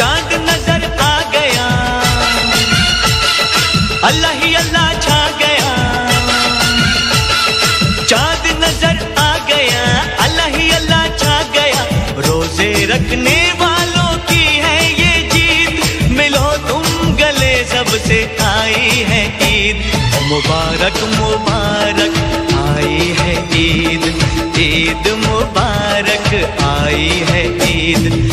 चाँद नज़र आ गया। अल्लाह ही अल्लाह छा गया। चाँद नज़र आ गया। अल्लाह ही अल्लाह छा गया। रोज़े रखने वालों की है ये जीत। मिलो तुम गले सबसे आई है ईद। मुबारक मुबारक आई है ईद। ईद मुबारक आई है ईद।